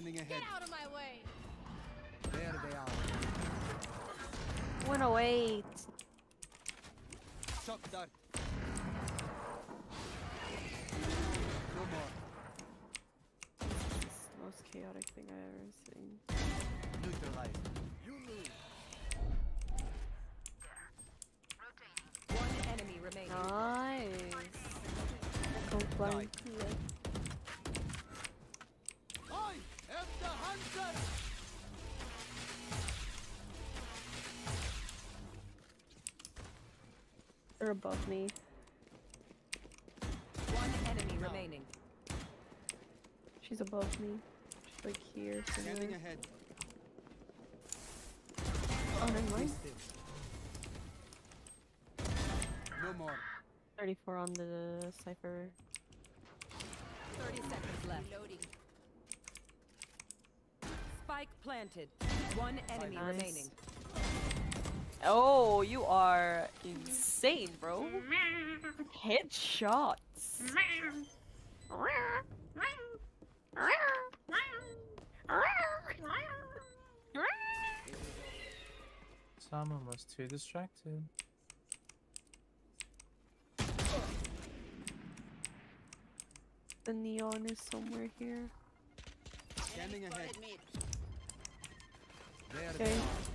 Scanning ahead. Get out of my way. There they are. Wanna wait. Shock dart. No more. It's the most chaotic thing I've ever seen. Neutralized. You lose. One enemy remaining. Nice. Don't They're above me. One enemy remaining. She's above me. She's like here. Scanning somewhere. ahead. Oh, never mind. No more. 34 on the Cypher. 30 seconds left. Loading. Spike planted. One enemy Nice. remaining. Oh, you are insane, bro. Headshots. Someone was too distracted. The neon is somewhere here. Scanning ahead. Okay.